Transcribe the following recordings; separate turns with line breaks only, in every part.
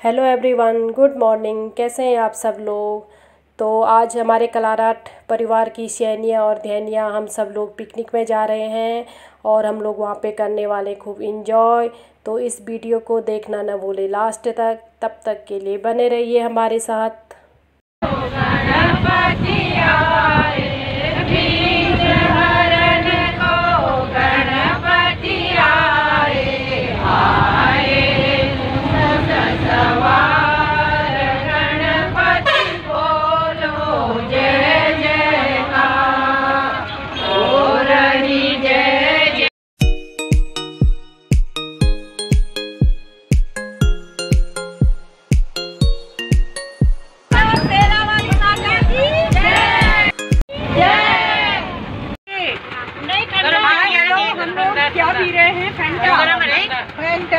Hello everyone good morning कैसे हैं आप सब लोग? तो आज हमारे कलाराट परिवार की सैनियाँ और ध्यानियाँ हम सब लोग पिकनिक में जा रहे हैं और हम लोग वहाँ पे करने वाले खूब इंजॉय तो इस वीडियो को देखना ना भूले लास्ट तक, तब तक के लिए बने रहिए हमारे साथ.
क्या पी रहे हैं? फैंटा फैंटा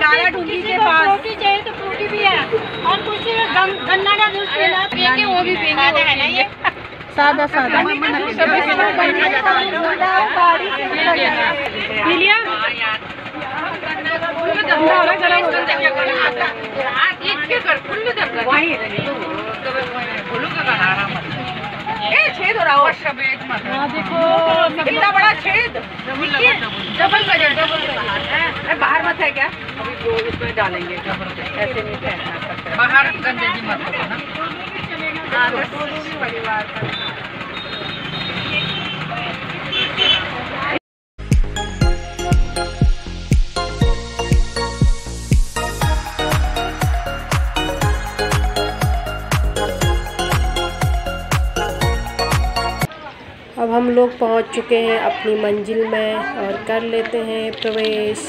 काला डूँगी के पास।
फ्रूटी चाहिए तो फ्रूटी भी है। और कुछ गन्ना का जूस पीना पियेंगे वो भी भी पीएँगे।
सादा सादा।
लिया
हो रहा हो कितना बड़ा छेद डबल डबल। बाहर मत है क्या? अभी जो उसमें डालेंगे ऐसे नहीं बाहर गंदगी मत परिवार
अब हम लोग पहुँच चुके हैं अपनी मंजिल में और कर लेते हैं प्रवेश।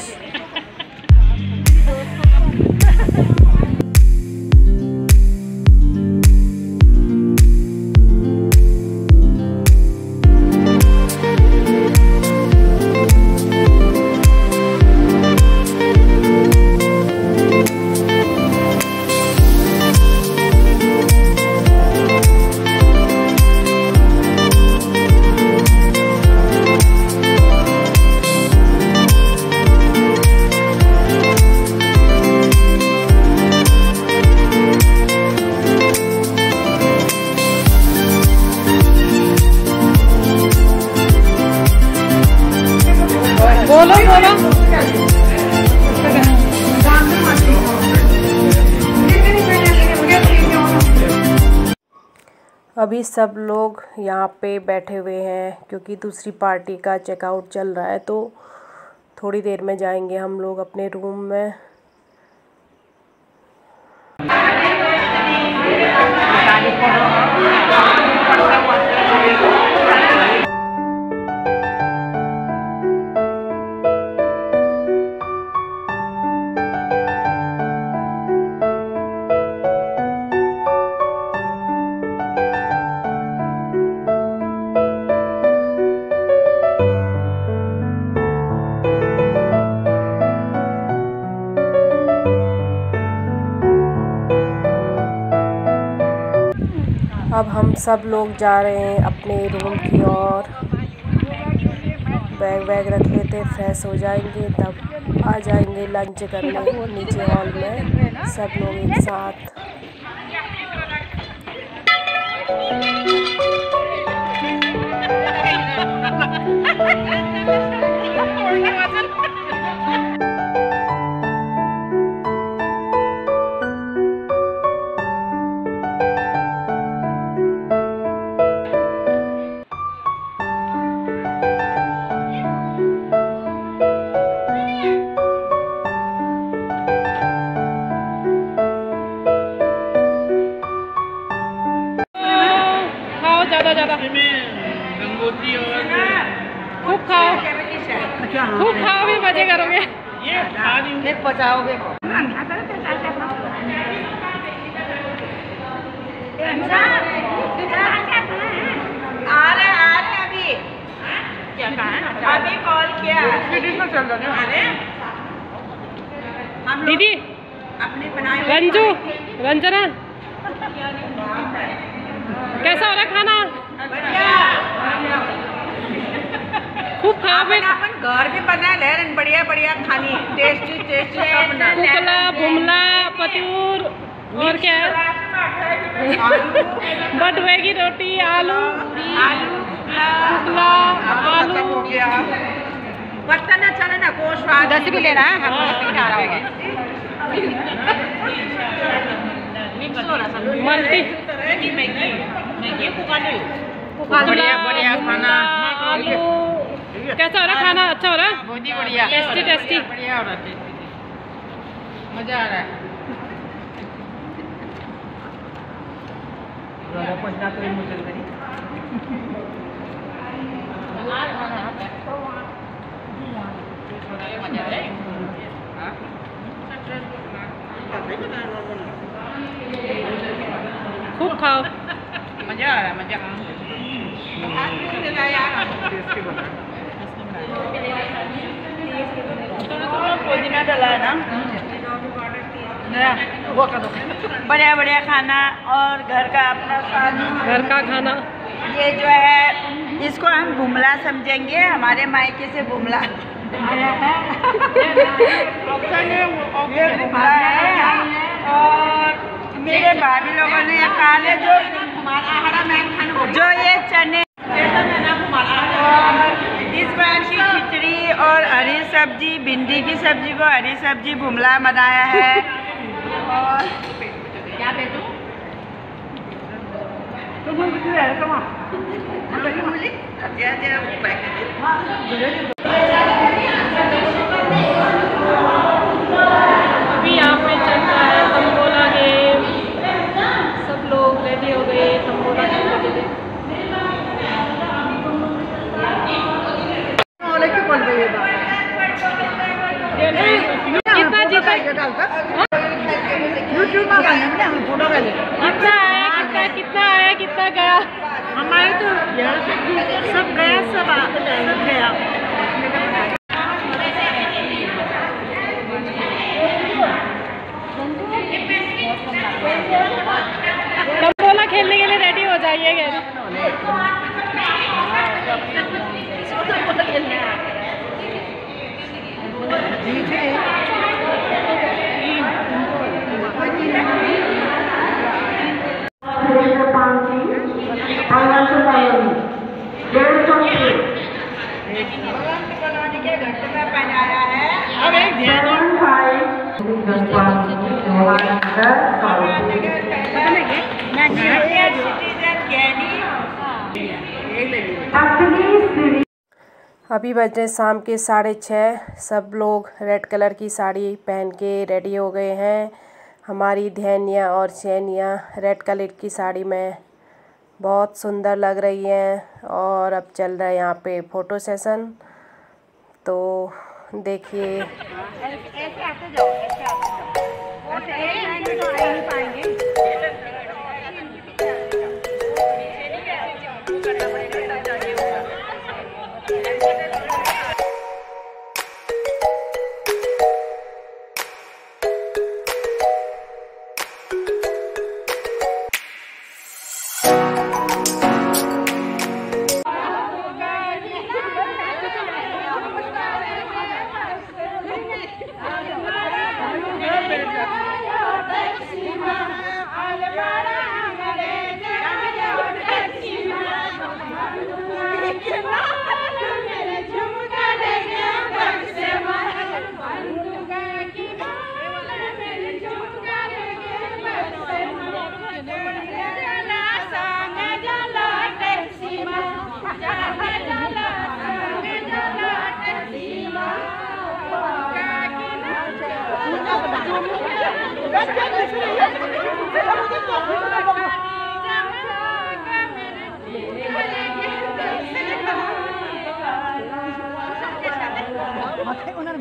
अभी सब लोग यहाँ पे बैठे हुए हैं, क्योंकि दूसरी पार्टी का चेकआउट चल रहा है तो थोड़ी देर में जाएँगे हम लोग अपने रूम में। अब हम सब लोग जा रहे हैं अपने रूम की ओर। बैग वैग रख लेते हैं, फ्रेश हो जाएँगे, तब आ जाएँगे लंच करने नीचे हॉल में, सब लोग एक साथ।
अभी कॉल किया। चल रहा है? हम लोग
दीदी।
अपने
रंजू रंजना। कैसा हो रहा खाना? खूब
आपण आपण घर भी बनाए है बढ़िया बढ़िया खानी। टेस्टी टेस्टी सब
कुकला भुमला पतूर और क्या? है बटुए की रोटी आलू।
आलू।
कुकला आलू
हो गया? बर्तन अच्छा ना को स्वाद दस भी ले रहा है।
मल्टी
बढ़िया बढ़िया खाना।
आलू। कैसा हो रहा खाना? अच्छा हो रहा
बहुत ही बढ़िया।
टेस्टी टेस्टी
बढ़िया हो रहा है मज़ा आ रहा है।
खूब खाओ।
मज़ा आ रहा है मज़ा पुदीना डाला है ना वो कर बढ़िया बढ़िया खाना और घर का अपना
घर का खाना।
ये जो है इसको हम बुमला समझेंगे हमारे मायके से बुमला। ये बुमला है। और मेरे भाभी लोगों ने कहा है जो जो ये चने इस बार की खिचड़ी और हरी सब्ज़ी भिंडी की सब्ज़ी को हरी सब्ज़ी बुमला बनाया है। और क्या बेटू?
अभी यहाँ पे चल रहा है तंबोला गेम। सब लोग रेडी हो गए तंबोला खेलने के लिए। कितना जीता कितना आया कितना कितना आया कितना गया?
हमारे तो सब गया सब गया।
खेलने के लिए रेडी हो जाइए अभी बज रहे शाम के साढ़े छः सब लोग रेड कलर की साड़ी पहन के रेडी हो गए हैं। हमारी धैनिया और चैनिया रेड कलर की साड़ी में बहुत सुंदर लग रही हैं और अब चल रहा है यहाँ पे फ़ोटो सेशन। तो देखिए।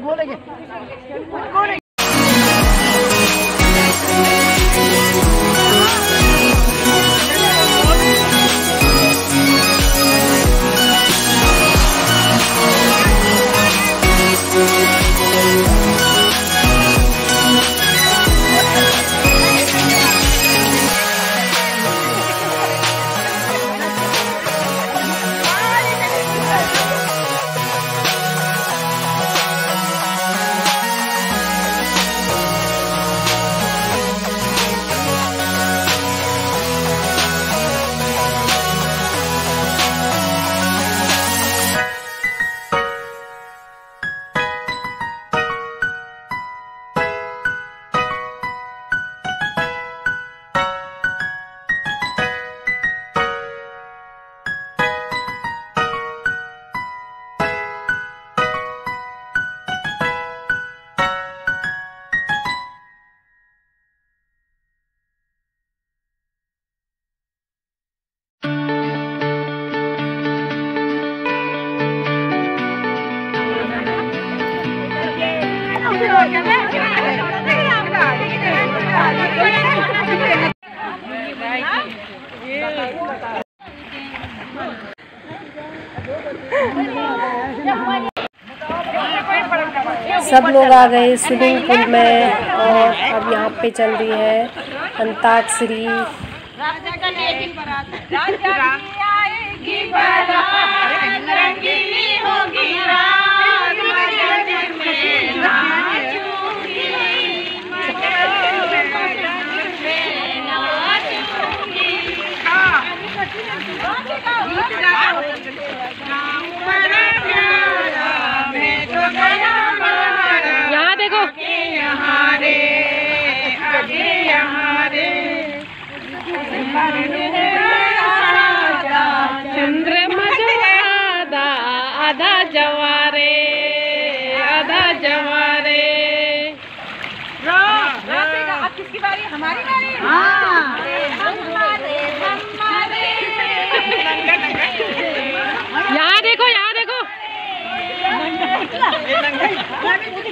गोल सब लोग आ गए स्विमिंग पूल में और अब यहाँ पे चल रही है अंताक्षरी।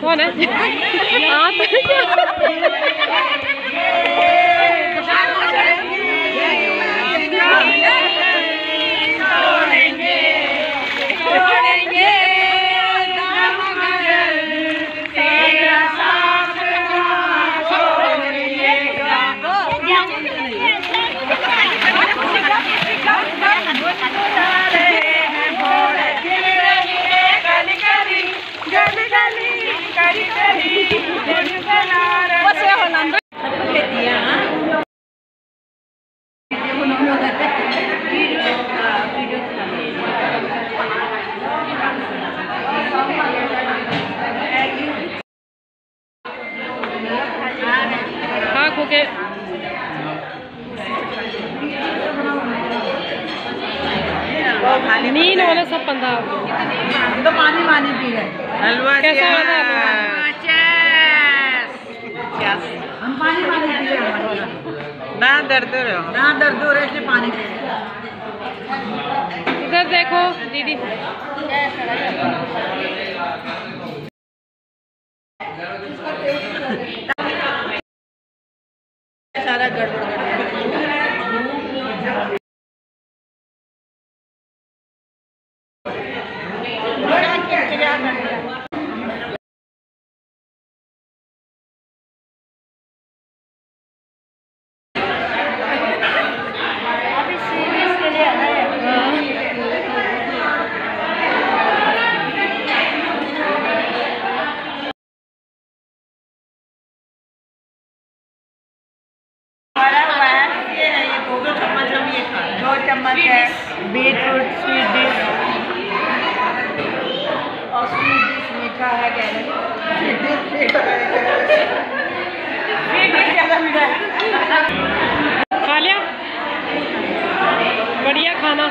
कौन है आप हाँ नींद वाले सब पंद्रह
तो पानी पानी पी रहे हलवा
कैसा वाला
हम पानी पानी पी रहे हैं
ना दर्द रहो
ना दर्द हो रहा इसलिए पानी पी रहे
इधर देखो दीदी।
बीटरूट स्वीट डिश और स्वीट डिश मीठा है क्या खा लिया? बढ़िया खाना।